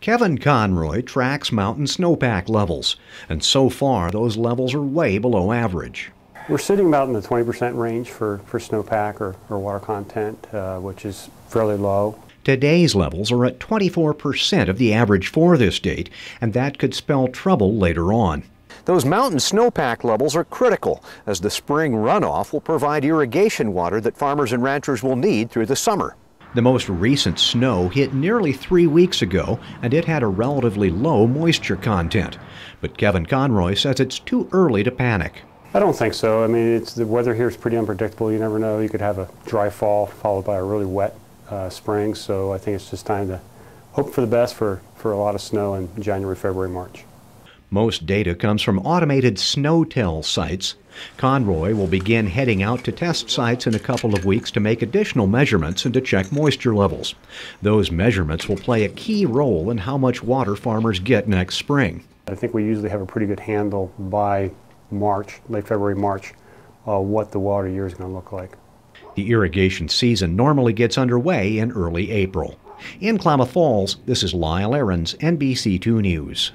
Kevin Conroy tracks mountain snowpack levels, and so far those levels are way below average. We're sitting about in the 20% range for, for snowpack or, or water content, uh, which is fairly low. Today's levels are at 24% of the average for this date, and that could spell trouble later on. Those mountain snowpack levels are critical as the spring runoff will provide irrigation water that farmers and ranchers will need through the summer. The most recent snow hit nearly three weeks ago, and it had a relatively low moisture content. But Kevin Conroy says it's too early to panic. I don't think so. I mean, it's, the weather here is pretty unpredictable. You never know. You could have a dry fall followed by a really wet uh, spring. So I think it's just time to hope for the best for, for a lot of snow in January, February, March. Most data comes from automated SNOTEL sites. Conroy will begin heading out to test sites in a couple of weeks to make additional measurements and to check moisture levels. Those measurements will play a key role in how much water farmers get next spring. I think we usually have a pretty good handle by March, late February, March, uh, what the water year is going to look like. The irrigation season normally gets underway in early April. In Klamath Falls, this is Lyle Ahrens, NBC2 News.